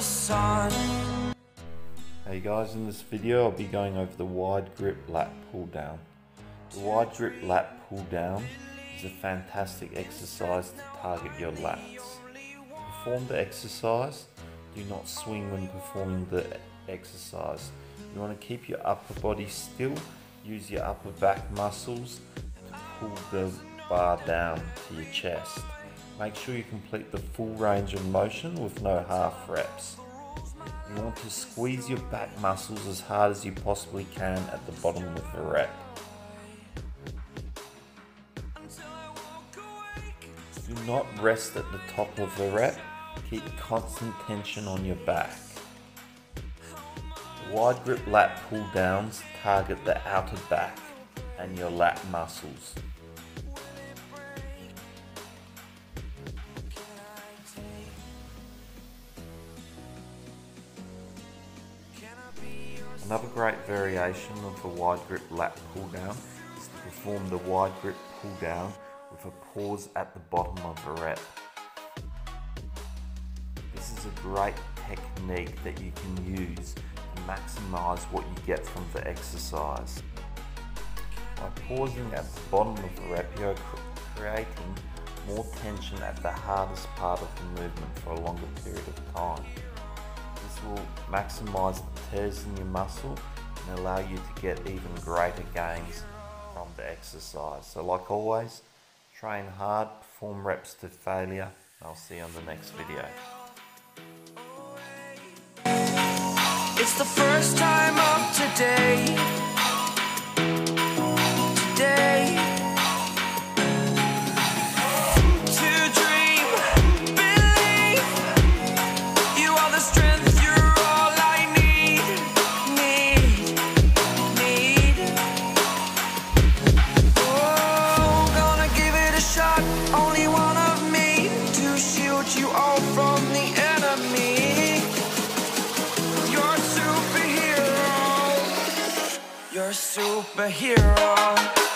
sun. Hey guys, in this video I'll be going over the wide grip lat pull down. The wide grip lat pull down is a fantastic exercise to target your lats. Perform the exercise, do not swing when performing the exercise. You want to keep your upper body still, use your upper back muscles to pull the bar down to your chest. Make sure you complete the full range of motion with no half reps. You want to squeeze your back muscles as hard as you possibly can at the bottom of the rep. Do not rest at the top of the rep. Keep constant tension on your back. Wide grip lat pull downs target the outer back and your lat muscles. Another great variation of the wide grip lat pull down is to perform the wide grip pull down with a pause at the bottom of the rep. This is a great technique that you can use to maximize what you get from the exercise. By pausing at the bottom of the rep, you're creating more tension at the hardest part of the movement for a longer period of time. This will maximize the tears in your muscle and allow you to get even greater gains from the exercise. So like always, train hard, perform reps to failure, I'll see you on the next video. It's the first time of. Today. Superhero.